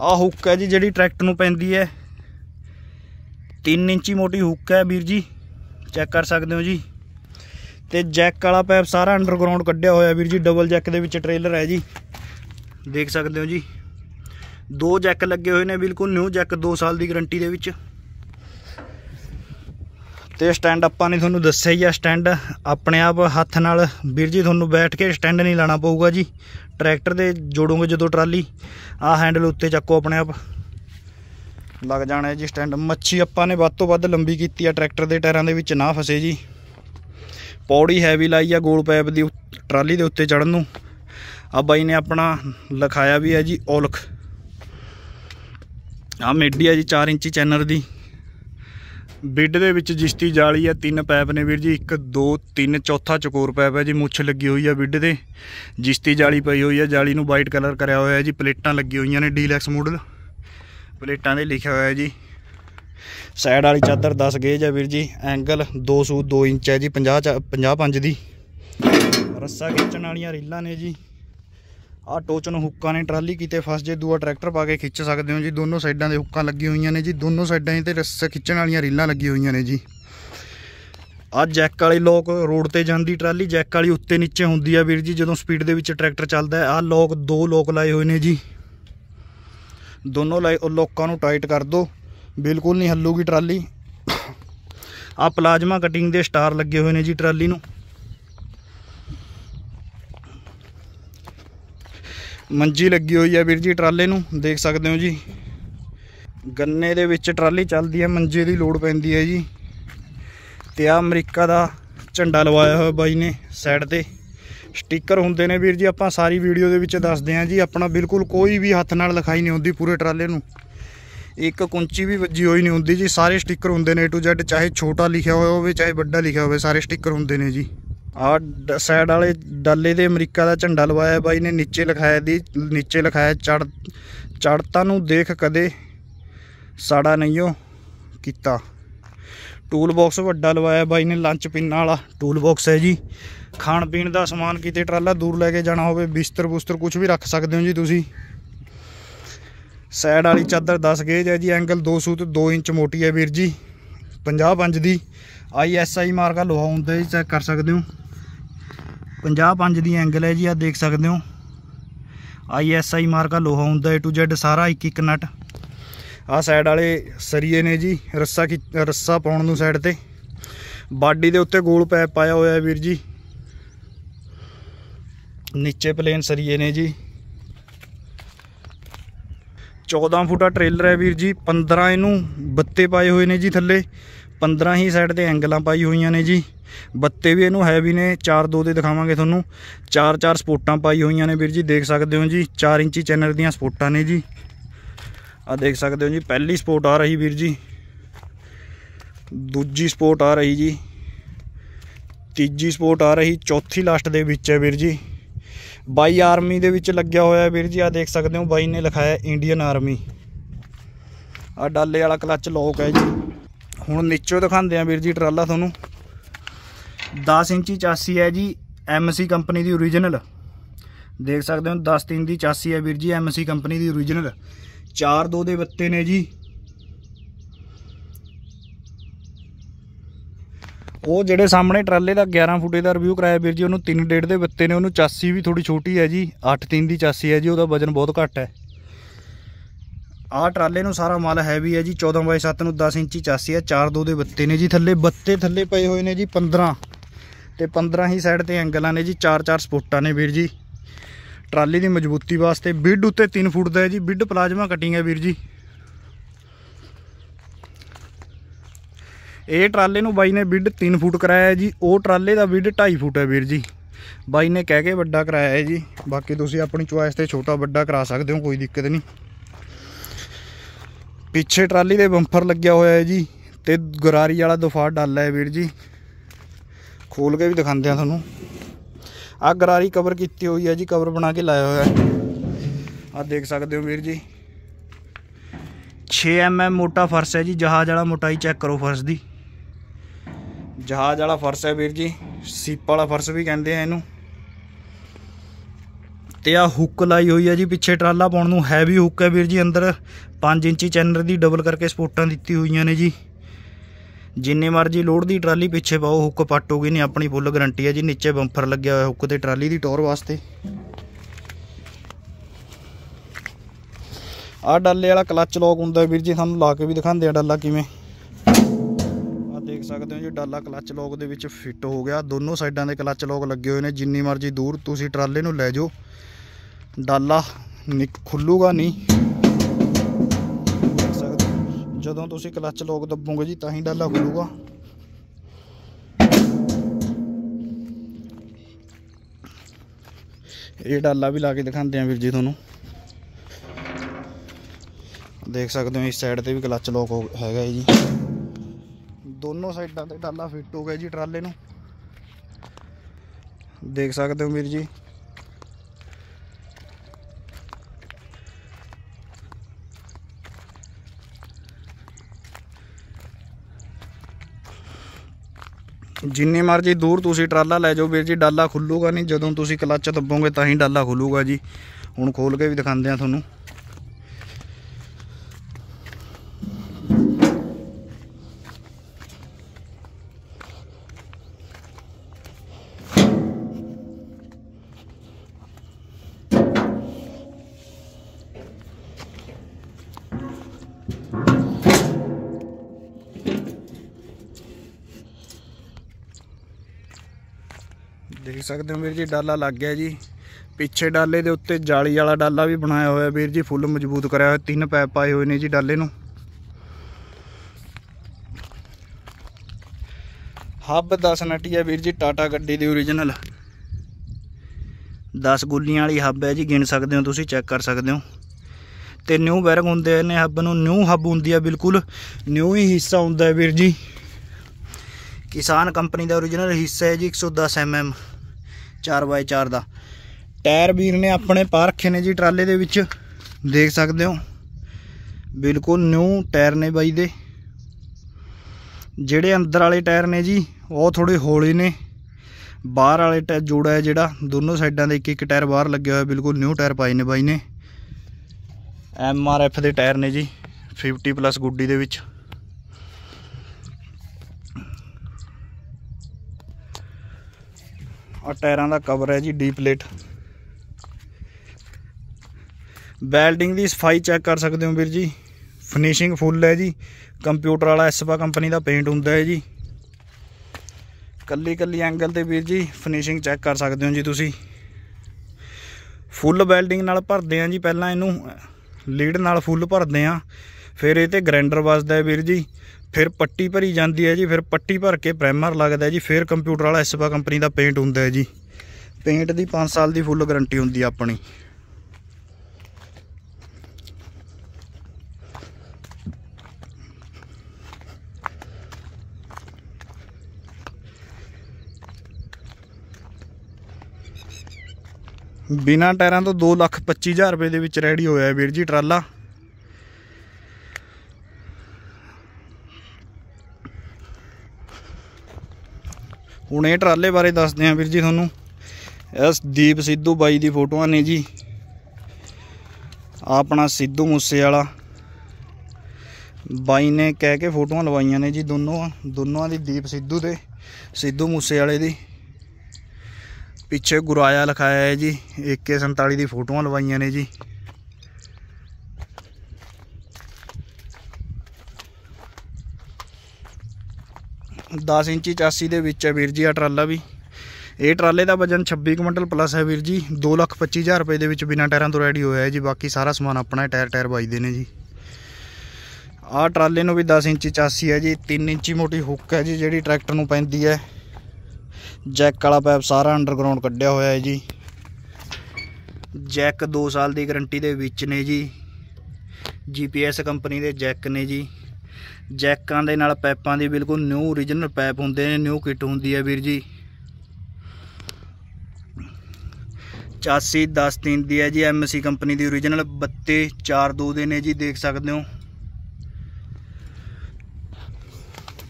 ਆ ਹੁੱਕ ਹੈ ਜੀ, ਜਿਹੜੀ ਟਰੈਕਟਰ ਨੂੰ ਪੈਂਦੀ ਹੈ। 3 ਇੰਚੀ ਮੋਟੀ ਹੁੱਕ ਹੈ ਵੀਰ ਜੀ ਚੈੱਕ ਕਰ ਸਕਦੇ ਹੋ ਜੀ। ਤੇ ਜੈਕ ਵਾਲਾ ਪੈਪ ਸਾਰਾ ਅੰਡਰਗਰਾਉਂਡ ਕੱਢਿਆ ਹੋਇਆ ਵੀਰ ਜੀ ਡਬਲ ਜੈਕ ਦੇ ਵਿੱਚ ਟ੍ਰੇਲਰ ਹੈ ਜੀ। ਦੇਖ ਸਕਦੇ ਹੋ ਜੀ। ਦੋ ਜੈਕ ਲੱਗੇ ਹੋਏ ਨੇ ਬਿਲਕੁਲ ਨਿਊ ਜੈਕ 2 ਸਾਲ ਦੀ ਗਾਰੰਟੀ ਦੇ ਵਿੱਚ। ਤੇ ਸਟੈਂਡ ਆਪਾਂ ਨੇ ਤੁਹਾਨੂੰ ਦੱਸਿਆ ਹੀ ਆ ਸਟੈਂਡ ਆਪਣੇ ਆਪ ਹੱਥ ਨਾਲ। ਵੀਰ ਜੀ, ਤੁਹਾਨੂੰ ਬੈਠ ਕੇ ਸਟੈਂਡ ਨਹੀਂ ਲਾਣਾ ਪਊਗਾ ਜੀ। ਟਰੈਕਟਰ ਦੇ ਜੋੜੋਗੇ ਜਦੋਂ ਟਰਾਲੀ। ਆ ਹੈਂਡਲ ਉੱਤੇ ਚੱਕੋ ਆਪਣੇ ਆਪ। ਲੱਗ ਜਾਣਾ ਜੀ ਸਟੈਂਡ ਮੱਛੀ ਆਪਾਂ ਨੇ ਵੱਧ ਤੋਂ ਵੱਧ ਲੰਬੀ ਕੀਤੀ ਆ ਟਰੈਕਟਰ ਦੇ ਟਾਇਰਾਂ ਦੇ ਵਿੱਚ ਨਾ ਫਸੇ ਜੀ। ਪੌੜੀ ਹੈਵੀ ਲਾਈ ਆ ਗੋਲ ਪੈਪ ਦੀ, ਟਰਾਲੀ ਦੇ ਉੱਤੇ ਚੜਨ ਨੂੰ। ਆ ਬਾਈ ਨੇ ਆਪਣਾ ਲਿਖਾਇਆ ਵੀ ਹੈ ਜੀ ਔਲਖ। ਆ ਮੇਡੀ ਆ ਜੀ 4 ਇੰਚੀ ਚੈਨਰ ਦੀ। ਬਿੱਡ ਦੇ ਵਿੱਚ ਜਿਸਤੀ ਜਾਲੀ ਆ, ਤਿੰਨ ਪੈਪ ਨੇ ਵੀਰ ਜੀ 1 2 3 ਚੌਥਾ ਚਕੋਰ ਪੈਪ ਹੈ ਜੀ, ਮੁੱਛ ਲੱਗੀ ਹੋਈ ਆ ਬਿੱਡ ਦੇ। ਜਿਸਤੀ ਜਾਲੀ ਪਈ ਹੋਈ ਆ, ਜਾਲੀ ਨੂੰ ਵਾਈਟ ਕਲਰ ਕਰਿਆ ਹੋਇਆ ਜੀ, ਪਲੇਟਾਂ ਲੱਗੀ ਹੋਈਆਂ ਨੇ ਡੀਲੈਕਸ ਮਾਡਲ। ਪਲੇਟਾਂ ਦੇ ਲਿਖਿਆ ਹੋਇਆ ਜੀ। ਸਾਈਡ ਵਾਲੀ ਚਾਦਰ 10 ਗੇਜ ਹੈ ਵੀਰ ਜੀ ਐਂਗਲ 2 ਸੂ 2 ਇੰਚ ਹੈ ਜੀ 50 50 5 ਦੀ। ਰੱਸਾ ਖਿੱਚਣ ਵਾਲੀਆਂ ਰੀਲਾਂ ਨੇ ਜੀ। ਆ ਨੂੰ ਹੁੱਕਾਂ ਨੇ ਟਰਾਲੀ ਕਿਤੇ ਫਸ ਜੇ, ਦੂਆ ਟਰੈਕਟਰ ਪਾ ਕੇ ਖਿੱਚ ਸਕਦੇ ਹੋ ਜੀ। ਦੋਨੋਂ ਸਾਈਡਾਂ ਦੇ ਹੁੱਕਾਂ ਲੱਗੀਆਂ ਹੋਈਆਂ ਨੇ ਜੀ, ਦੋਨੋਂ ਸਾਈਡਾਂ ਤੇ ਰੱਸਾ ਖਿੱਚਣ ਵਾਲੀਆਂ ਰੀਲਾਂ ਲੱਗੀਆਂ ਹੋਈਆਂ ਨੇ ਜੀ। ਆ ਜੈਕ ਵਾਲੀ ਲੋਕ ਰੋਡ ਤੇ ਜਾਂਦੀ ਟਰਾਲੀ, ਜੈਕ ਵਾਲੀ ਉੱਤੇ ਨੀਚੇ ਹੁੰਦੀ ਆ ਵੀਰ ਜੀ, ਜਦੋਂ ਸਪੀਡ ਦੇ ਵਿੱਚ ਟਰੈਕਟਰ ਚੱਲਦਾ ਆ ਲੋਕ ਦੋ ਲੋਕ ਲਾਏ ਹੋਏ ਨੇ ਜੀ। ਦੋਨੋਂ ਲਾਏ ਲੋਕਾਂ ਨੂੰ ਟਾਈਟ ਕਰ ਦੋ। ਬਿਲਕੁਲ ਨਹੀਂ ਹੱਲੂਗੀ ਟਰਾਲੀ। ਆ ਪਲਾਜ਼ਮਾ ਕਟਿੰਗ ਦੇ ਸਟਾਰ ਲੱਗੇ ਹੋਏ ਨੇ ਜੀ ਟਰਾਲੀ ਨੂੰ। ਮੰਜੀ ਲੱਗੀ ਹੋਈ ਹੈ ਵੀਰ ਜੀ ਟਰਾਲੇ ਨੂੰ, ਦੇਖ ਸਕਦੇ ਹੋ ਜੀ। ਗੰਨੇ ਦੇ ਵਿੱਚ ਟਰਾਲੀ ਚੱਲਦੀ ਹੈ ਮੰਜੇ ਦੀ ਲੋਡ ਪੈਂਦੀ ਹੈ ਜੀ। ਤੇ ਆ ਅਮਰੀਕਾ ਦਾ ਝੰਡਾ ਲਵਾਇਆ ਹੋਇਆ ਬਾਈ ਨੇ ਸਾਈਡ ਤੇ। ਸਟicker ਹੁੰਦੇ ਨੇ ਵੀਰ ਜੀ, ਆਪਾਂ ਸਾਰੀ ਵੀਡੀਓ ਦੇ ਵਿੱਚ ਦੱਸਦੇ ਹਾਂ ਜੀ, ਆਪਣਾ ਬਿਲਕੁਲ ਕੋਈ ਵੀ ਹੱਥ ਨਾਲ ਲਿਖਾਈ ਨਹੀਂ ਹੁੰਦੀ ਪੂਰੇ ਟਰਾਲੇ ਨੂੰ। ਇੱਕ ਕੁੰਚੀ ਵੀ ਵੱਜੀ ਹੋਈ ਨਹੀਂ ਹੁੰਦੀ ਜੀ। ਸਾਰੇ ਸਟicker ਹੁੰਦੇ ਨੇ A to Z, ਚਾਹੇ ਛੋਟਾ ਲਿਖਿਆ ਹੋਇਆ ਹੋਵੇ, ਚਾਹੇ ਵੱਡਾ ਲਿਖਿਆ ਹੋਵੇ, ਸਾਰੇ ਸਟicker ਹੁੰਦੇ ਨੇ ਜੀ। ਆ ਸਾਈਡ ਵਾਲੇ ਡਾਲੇ ਦੇ ਅਮਰੀਕਾ ਦਾ ਝੰਡਾ ਲਵਾਇਆ ਬਾਈ ਨੇ, ਨੀਚੇ ਲਿਖਾਇਆ ਦੀ, ਨੀਚੇ ਲਿਖਾਇਆ ਚੜ ਚੜਤਾ ਨੂੰ ਦੇਖ ਕਦੇ ਸਾੜਾ ਨਹੀਂਓ ਕੀਤਾ। ਟੂਲ ਬਾਕਸ ਵੱਡਾ ਲਵਾਇਆ ਬਾਈ ਨੇ ਲੰਚ ਪਿੰਨਾਂ ਵਾਲਾ ਟੂਲ ਬਾਕਸ ਹੈ ਜੀ। ਖਾਣ ਪੀਣ ਦਾ ਸਮਾਨ ਕਿਤੇ ਟਰਾਲਾ ਦੂਰ ਲੈ ਕੇ ਜਾਣਾ ਹੋਵੇ, ਬਿਸਤਰ ਬੁਸਤਰ ਕੁਝ ਵੀ ਰੱਖ ਸਕਦੇ ਹੋ ਜੀ ਤੁਸੀਂ। ਸਾਈਡ ਵਾਲੀ ਚਾਦਰ 10 ਗੇਜ ਹੈ ਜੀ ਐਂਗਲ 2 ਸੂਤ 2 ਇੰਚ ਮੋਟੀ ਹੈ ਵੀਰ ਜੀ। 50 5 ਦੀ ਆਈਐਸਆਈ ਮਾਰਕਾ ਲੋਹਾ ਹੁੰਦਾ ਜੀ ਚੈੱਕ ਕਰ ਸਕਦੇ ਹੋ। 50 5 ਦੀ ਐਂਗਲ ਹੈ ਜੀ ਆ ਦੇਖ ਸਕਦੇ ਹੋ। ਆਈਐਸਆਈ ਮਾਰਕਾ ਲੋਹਾ ਹੁੰਦਾ ਏ ਟੂ Z ਸਾਰਾ ਇੱਕ ਇੱਕ ਨਟ। ਆ ਸਾਈਡ ਵਾਲੇ ਸਰੀਏ ਨੇ ਜੀ, ਰੱਸਾ ਖਿੱਚ- ਰੱਸਾ ਪਾਉਣ ਨੂੰ ਸਾਈਡ ਤੇ। ਬਾਡੀ ਦੇ ਉੱਤੇ ਗੋਲ ਪੈਪ ਪਾਇਆ ਹੋਇਆ ਵੀਰ ਜੀ। ਨੀਚੇ ਪਲੇਨ ਸਰੀਏ ਨੇ ਜੀ। 14 ਫੁੱਟਾ ਟ੍ਰੇਲਰ ਹੈ ਵੀਰ ਜੀ 15 ਇਹਨੂੰ ਬੱਤੇ ਪਾਏ ਹੋਏ ਨੇ ਜੀ ਥੱਲੇ 15 ਹੀ ਸਾਈਡ ਤੇ ਐਂਗਲਾਂ ਪਾਈ ਹੋਈਆਂ ਨੇ ਜੀ। ਬੱਤੇ ਵੀ ਇਹਨੂੰ ਹੈਵੀ ਨੇ 4-2 ਦੇ ਦਿਖਾਵਾਂਗੇ ਤੁਹਾਨੂੰ। 4-4 ਸਪੋਰਟਾਂ ਪਾਈ ਹੋਈਆਂ ਨੇ ਵੀਰ ਜੀ, ਦੇਖ ਸਕਦੇ ਹੋ ਜੀ 4 ਇੰਚੀ ਚੈਨਲ ਦੀਆਂ ਸਪੋਰਟਾਂ ਨੇ ਜੀ। ਆ ਦੇਖ ਸਕਦੇ ਹੋ ਜੀ, ਪਹਿਲੀ ਸਪੋਰਟ ਆ ਰਹੀ ਵੀਰ ਜੀ। ਦੂਜੀ ਸਪੋਰਟ ਆ ਰਹੀ ਜੀ। ਤੀਜੀ ਸਪੋਰਟ ਆ ਰਹੀ, ਚੌਥੀ ਲਾਸਟ ਦੇ ਵਿੱਚ ਹੈ ਵੀਰ ਜੀ। ਬਾਈ ਆਰਮੀ ਦੇ ਵਿੱਚ ਲੱਗਿਆ ਹੋਇਆ ਵੀਰ ਜੀ ਆ ਦੇਖ ਸਕਦੇ ਹੋ, ਬਾਈ ਨੇ ਲਿਖਾਇਆ ਇੰਡੀਅਨ ਆਰਮੀ। ਆ ਡਾਲੇ ਵਾਲਾ ਕਲੱਚ ਲੋਕ ਹੈ ਜੀ। ਹੁਣ ਨੀਚੋਂ ਦਿਖਾਉਂਦੇ ਆ ਵੀਰ ਜੀ ਟਰਾਲਾ ਤੁਹਾਨੂੰ। 10 ਇੰਚੀ ਚਾਸੀ ਹੈ ਜੀ ਐਮਸੀ ਕੰਪਨੀ ਦੀ ਓਰੀਜਨਲ ਦੇਖ ਸਕਦੇ ਹੋ 10 3 ਦੀ ਚਾਸੀ ਹੈ ਵੀਰ ਜੀ ਐਮਸੀ ਕੰਪਨੀ ਦੀ ਓਰੀਜਨਲ 4 2 ਦੇ ਬੱਤੇ ਨੇ ਜੀ। ਉਹ ਜਿਹੜੇ ਸਾਹਮਣੇ ਟਰਾਲੇ ਦਾ 11 ਫੁੱਟੇ ਦਾ ਰਿਵਿਊ ਕਰਾਇਆ ਵੀਰ ਜੀ, ਉਹਨੂੰ 3 ਡੇਢ ਦੇ ਬੱਤੇ ਨੇ, ਉਹਨੂੰ ਚਾਸੀ ਵੀ ਥੋੜੀ ਛੋਟੀ ਹੈ ਜੀ 8 3 ਦੀ ਚਾਸੀ ਹੈ ਜੀ, ਉਹਦਾ ਵਜਨ ਬਹੁਤ ਘੱਟ ਹੈ। ਆਹ ਟਰਾਲੇ ਨੂੰ ਸਾਰਾ ਮਾਲ ਹੈਵੀ ਹੈ ਜੀ 14 ਬਾਈ 7 ਨੂੰ 10 ਇੰਚੀ ਚਾਸੀ ਹੈ 4 2 ਦੇ ਬੱਤੇ ਨੇ ਜੀ, ਥੱਲੇ ਬੱਤੇ ਥੱਲੇ ਪਏ ਹੋਏ ਨੇ ਜੀ 15 ਤੇ 15 ਹੀ ਸਾਈਡ ਤੇ ਐਂਗਲਾਂ ਨੇ ਜੀ 4-4 ਸਪੋਟਾਂ ਨੇ ਵੀਰ ਜੀ। ਟਰਾਲੀ ਦੀ ਮਜ਼ਬੂਤੀ ਵਾਸਤੇ ਬਿੱਡ ਉੱਤੇ 3 ਫੁੱਟ ਦਾ ਹੈ ਜੀ ਬਿੱਡ ਪਲਾਜ਼ਮਾ ਕਟਿੰਗ ਹੈ ਵੀਰ ਜੀ। ਇਹ ਟਰਾਲੇ ਨੂੰ ਬਾਈ ਨੇ ਬਿੱਡ 3 ਫੁੱਟ ਕਰਾਇਆ ਜੀ, ਉਹ ਟਰਾਲੇ ਦਾ ਬਿੱਡ 2.5 ਫੁੱਟ ਹੈ ਵੀਰ ਜੀ। ਬਾਈ ਨੇ ਕਹਿ ਕੇ ਵੱਡਾ ਕਰਾਇਆ ਹੈ ਜੀ, ਬਾਕੀ ਤੁਸੀਂ ਆਪਣੀ ਚੁਆਇਸ ਤੇ ਛੋਟਾ ਵੱਡਾ ਕਰਾ ਸਕਦੇ ਹੋ, ਕੋਈ ਦਿੱਕਤ ਨਹੀਂ। ਪਿੱਛੇ ਟਰਾਲੀ ਦੇ ਬੰਫਰ ਲੱਗਿਆ ਹੋਇਆ ਹੈ ਜੀ, ਤੇ ਗਰਾਰੀ ਵਾਲਾ ਦੁਫਾਰ ਡਾਲਾ ਹੈ ਵੀਰ ਜੀ। ਖੋਲ ਕੇ ਵੀ ਦਿਖਾਉਂਦੇ ਆ ਤੁਹਾਨੂੰ। ਆ ਗਰਾਰੀ ਕਵਰ ਕੀਤੀ ਹੋਈ ਹੈ ਜੀ, ਕਵਰ ਬਣਾ ਕੇ ਲਾਇਆ ਹੋਇਆ ਹੈ। ਆ ਦੇਖ ਸਕਦੇ ਹੋ ਵੀਰ ਜੀ। 6 mm ਮੋਟਾ ਫਰਸ਼ ਹੈ ਜੀ, ਜਹਾਜ਼ ਵਾਲਾ ਮੋਟਾਈ ਚੈੱਕ ਕਰੋ ਫਰਸ਼ ਦੀ। ਜਹਾਜ਼ ਵਾਲਾ ਫਰਸ਼ ਹੈ ਵੀਰ ਜੀ, ਸੀਪ ਵਾਲਾ ਫਰਸ਼ ਵੀ ਕਹਿੰਦੇ ਆ ਇਹਨੂੰ। ਤੇ ਆ ਹੁੱਕ ਲਾਈ ਹੋਈ ਹੈ ਜੀ, ਪਿੱਛੇ ਟਰਾਲਾ ਪਾਉਣ ਨੂੰ ਹੈਵੀ ਹੁੱਕ ਹੈ ਵੀਰ ਜੀ, ਅੰਦਰ 5 ਇੰਚੀ ਚੈਨਰ ਦੀ ਡਬਲ ਕਰਕੇ ਸਪੋਰਟਾਂ ਦਿੱਤੀ ਹੋਈਆਂ ਨੇ ਜੀ। ਜਿੰਨੇ ਮਰਜ਼ੀ ਲੋਡ ਦੀ ਟਰਾਲੀ ਪਿੱਛੇ ਪਾਓ ਹੁੱਕ ਪੱਟੋਗੇ ਨਹੀਂ ਆਪਣੀ ਫੁੱਲ ਗਾਰੰਟੀ ਹੈ ਜੀ, ਨੀਚੇ ਬੰਫਰ ਲੱਗਿਆ ਹੋਇਆ ਹੁੱਕ ਤੇ ਟਰਾਲੀ ਦੀ ਟੌਰ ਵਾਸਤੇ। ਆਹ ਡੱਲੇ ਵਾਲਾ ਕਲੱਚ ਲੋਕ ਹੁੰਦਾ ਵੀਰ ਜੀ ਤੁਹਾਨੂੰ ਲਾ ਕੇ ਵੀ ਦਿਖਾਉਂਦੇ ਆ ਡੱਲਾ ਕਿਵੇਂ। ਦੇਖ ਸਕਦੇ ਹੋ ਜੀ, ਡਾਲਾ ਕਲੱਚ ਲੋਕ ਦੇ ਵਿੱਚ ਫਿੱਟ ਹੋ ਗਿਆ। ਦੋਨੋਂ ਸਾਈਡਾਂ ਦੇ ਕਲੱਚ ਲੋਕ ਲੱਗੇ ਹੋਏ ਨੇ, ਜਿੰਨੀ ਮਰਜ਼ੀ ਦੂਰ ਤੁਸੀਂ ਟਰਾਲੇ ਨੂੰ ਲੈ ਜਾਓ। ਡਾਲਾ ਨਿਕ, ਖੁੱਲੂਗਾ ਨਹੀਂ। ਦੇਖ ਸਕਦੇ ਜਦੋਂ ਤੁਸੀਂ ਕਲੱਚ ਲੋਕ ਦੱਬੋਗੇ ਜੀ, ਤਾਂ ਹੀ ਡਾਲਾ ਖੁੱਲੂਗਾ। ਇਹ ਡਾਲਾ ਵੀ ਲਾ ਕੇ ਦਿਖਾਉਂਦੇ ਆ ਵੀਰ ਜੀ ਤੁਹਾਨੂੰ। ਦੇਖ ਸਕਦੇ ਹੋ, ਇਸ ਸਾਈਡ ਤੇ ਵੀ ਕਲੱਚ ਲੋਕ ਹੋ- ਹੈਗਾ ਹੈ ਜੀ। ਦੋਨੋਂ ਸਾਈਡਾਂ ਤੇ ਡਾਲਾ ਫਿੱਟ ਹੋ ਗਿਆ ਜੀ ਟਰਾਲੇ ਨੂੰ। ਦੇਖ ਸਕਦੇ ਹੋ ਵੀਰ ਜੀ। ਜਿੰਨੀ ਮਰਜ਼ੀ ਦੂਰ ਤੁਸੀਂ ਟਰਾਲਾ ਲੈ ਜਾਓ ਵੀਰ ਜੀ, ਡਾਲਾ ਖੁੱਲੂਗਾ ਨਹੀਂ। ਜਦੋਂ ਤੁਸੀਂ ਕਲੱਚ ਦੱਬੋਗੇ ਤਾਂ ਹੀ ਡਾਲਾ ਖੁੱਲੂਗਾ ਜੀ। ਹੁਣ ਖੋਲ ਕੇ ਵੀ ਦਿਖਾਉਂਦੇ ਆ ਤੁਹਾਨੂੰ। ਸਕਦੇ ਹੋ ਵੀਰ ਜੀ, ਡਾਲਾ ਲੱਗ ਗਿਆ ਜੀ। ਪਿੱਛੇ ਡਾਲੇ ਦੇ ਉੱਤੇ ਜਾਲੀ ਵਾਲਾ ਡਾਲਾ ਵੀ ਬਣਾਇਆ ਹੋਇਆ ਵੀਰ ਜੀ, ਫੁੱਲ ਮਜ਼ਬੂਤ ਕਰਿਆ ਹੋਇਆ, ਤਿੰਨ ਪੈਪ ਪਾਏ ਹੋਏ ਨੇ ਜੀ ਡਾਲੇ ਨੂੰ। ਹੱਬ 10 ਨਟੀ ਹੈ ਵੀਰ ਜੀ, ਟਾਟਾ ਗੱਡੀ ਦੀ ਓਰੀਜਨਲ 10 ਗੁੱਲੀਆਂ ਵਾਲੀ ਹੱਬ ਹੈ ਜੀ, ਗਿਣ ਸਕਦੇ ਹੋ ਤੁਸੀਂ, ਚੈੱਕ ਕਰ ਸਕਦੇ ਹੋ। ਤੇ ਨਿਊ ਬੈਰਗ ਹੁੰਦੇ ਨੇ ਹੱਬ ਨੂੰ ਨਿਊ ਹੱਬ ਹੁੰਦੀ ਹੈ ਬਿਲਕੁਲ ਨਿਊ ਹੀ ਹਿੱਸਾ ਹੁੰਦਾ ਹੈ ਵੀਰ ਜੀ। ਕਿਸਾਨ ਕੰਪਨੀ ਦਾ ਓਰੀਜਨਲ ਹਿੱਸਾ ਹੈ ਜੀ 110 mm 4x4 ਦਾ। ਟਾਇਰ ਵੀਰ ਨੇ ਆਪਣੇ ਪਾ ਰੱਖੇ ਨੇ ਜੀ ਟਰਾਲੇ ਦੇ ਵਿੱਚ। ਦੇਖ ਸਕਦੇ ਹੋ। ਬਿਲਕੁਲ ਨਿਊ ਟਾਇਰ ਨੇ ਬਾਈ ਦੇ। ਜਿਹੜੇ ਅੰਦਰ ਵਾਲੇ ਟਾਇਰ ਨੇ ਜੀ, ਉਹ ਥੋੜੇ ਹੌਲੇ ਨੇ। ਬਾਹਰ ਵਾਲੇ ਟਾਇਰ ਜੋੜਾ ਹੈ ਜਿਹੜਾ, ਦੋਨੋਂ ਸਾਈਡਾਂ ਦੇ ਇੱਕ ਇੱਕ ਟਾਇਰ ਬਾਹਰ ਲੱਗਿਆ ਹੋਇਆ ਬਿਲਕੁਲ ਨਿਊ ਟਾਇਰ ਪਾਏ ਨੇ ਬਾਈ ਨੇ। ਐਮ ਆਰ ਐਫ ਦੇ ਟਾਇਰ ਨੇ ਜੀ। 50 ਪਲੱਸ ਗੁੱਡੀ ਦੇ ਵਿੱਚ। ਆ ਟਾਇਰਾਂ ਦਾ ਕਵਰ ਹੈ ਜੀ ਡੀ ਪਲੇਟ ਵੈਲਡਿੰਗ ਦੀ ਸਫ਼ਾਈ ਚੈੱਕ ਕਰ ਸਕਦੇ ਹੋ ਵੀਰ ਜੀ। ਫਿਨਿਸ਼ਿੰਗ ਫੁੱਲ ਹੈ ਜੀ। ਕੰਪਿਊਟਰ ਵਾਲਾ ਐਸਪਾ ਕੰਪਨੀ ਦਾ ਪੇਂਟ ਹੁੰਦਾ ਹੈ ਜੀ। ਕੱਲੀ ਕੱਲੀ ਐਂਗਲ ਤੇ ਵੀਰ ਜੀ ਫਿਨਿਸ਼ਿੰਗ ਚੈੱਕ ਕਰ ਸਕਦੇ ਹੋ ਜੀ ਤੁਸੀਂ। ਫੁੱਲ ਵੈਲਡਿੰਗ ਨਾਲ ਭਰਦੇ ਆ ਜੀ, ਪਹਿਲਾਂ ਇਹਨੂੰ। ਲੀਡ ਨਾਲ ਫੁੱਲ ਭਰਦੇ ਆ ਫਿਰ ਇਹ ਤੇ ਗ੍ਰੈਂਡਰ ਵੱਜਦਾ ਵੀਰ ਜੀ। ਫਿਰ ਪੱਟੀ ਭਰੀ ਜਾਂਦੀ ਹੈ ਜੀ, ਫਿਰ ਪੱਟੀ ਭਰ ਕੇ ਪ੍ਰਾਈਮਰ ਲੱਗਦਾ ਜੀ, ਫਿਰ ਕੰਪਿਊਟਰ ਵਾਲਾ ਐਸਪਾ ਕੰਪਨੀ ਦਾ ਪੇਂਟ ਹੁੰਦਾ ਹੈ ਜੀ। ਪੇਂਟ ਦੀ 5 ਸਾਲ ਦੀ ਫੁੱਲ ਗਾਰੰਟੀ ਹੁੰਦੀ ਹੈ ਆਪਣੀ। ਬਿਨਾ ਟਾਇਰਾਂ ਤੋਂ 2 ਲੱਖ 25000 ਰੁਪਏ ਦੇ ਵਿੱਚ ਰੈਡੀ ਹੋਇਆ ਵੀਰ ਜੀ ਟਰਾਲਾ। ਹੁਣ ਇਹ ਟਰਾਲੇ ਬਾਰੇ ਦੱਸਦੇ ਆਂ ਵੀਰ ਜੀ ਤੁਹਾਨੂੰ। ਇਸ ਦੀਪ ਸਿੱਧੂ ਬਾਈ ਦੀ ਫੋਟੋਆਂ ਨੇ ਜੀ। ਆਪਣਾ ਸਿੱਧੂ ਮੂਸੇ ਵਾਲਾ ਬਾਈ ਨੇ ਕਹਿ ਕੇ ਫੋਟੋਆਂ ਲਵਾਈਆਂ ਨੇ ਜੀ ਦੋਨੋਂ ਦੋਨੋਂ ਦੀ ਦੀਪ ਸਿੱਧੂ ਤੇ ਸਿੱਧੂ ਮੂਸੇ ਵਾਲੇ ਦੀ। ਪਿੱਛੇ ਗੁਰਾਇਆ ਲਿਖਾਇਆ ਹੈ ਜੀ 147 ਦੀ ਫੋਟੋਆਂ ਲਵਾਈਆਂ ਨੇ ਜੀ। ਦਸ ਇੰਚੀ ਚਾਸੀ ਦੇ ਵਿੱਚ ਹੈ ਵੀਰ ਜੀ ਆ ਟਰਾਲਾ ਵੀ। ਇਹ ਟਰਾਲੇ ਦਾ ਵਜਨ 26 ਕੁਇੰਟਲ ਪਲੱਸ ਹੈ ਵੀਰ ਜੀ। 225000 ਰੁਪਏ ਦੇ ਵਿੱਚ ਬਿਨਾ ਟਾਇਰਾਂ ਤੋਂ ਰੈਡੀ ਹੋਇਆ ਹੈ ਜੀ। ਬਾਕੀ ਸਾਰਾ ਸਮਾਨ ਆਪਣਾ ਟਾਇਰ ਟਾਇਰ ਵੱਜਦੇ ਨੇ ਜੀ। ਆਹ ਟਰਾਲੇ ਨੂੰ ਵੀ 10 ਇੰਚੀ ਚਾਸੀ ਹੈ ਜੀ। 3 ਇੰਚੀ ਮੋਟੀ ਹੁੱਕ ਹੈ ਜੀ, ਜਿਹੜੀ ਟਰੈਕਟਰ ਨੂੰ ਪੈਂਦੀ ਹੈ। ਜੈਕ ਵਾਲਾ ਪੈਪ ਸਾਰਾ ਅੰਡਰਗਰਾਉਂਡ ਕੱਢਿਆ ਹੋਇਆ ਹੈ ਜੀ। ਜੈਕ 2 ਸਾਲ ਦੀ ਗਾਰੰਟੀ ਦੇ ਵਿੱਚ ਨੇ ਜੀ। ਜੀਪੀਐਸ ਕੰਪਨੀ ਦੇ ਜੈਕ ਨੇ ਜੀ। ਜੈਕਾਂ ਦੇ ਨਾਲ ਪੈਪਾਂ ਦੀ ਬਿਲਕੁਲ ਨਿਊ origignal ਪੈਪ ਹੁੰਦੇ ਨੇ ਨਿਊ ਕਿੱਟ ਹੁੰਦੀ ਹੈ ਵੀਰ ਜੀ। 84 10 3 ਦੀ ਹੈ ਜੀ ਐਮਸੀ ਕੰਪਨੀ ਦੀ origignal 32 42 ਦੇ ਨੇ ਜੀ, ਦੇਖ ਸਕਦੇ ਹੋ।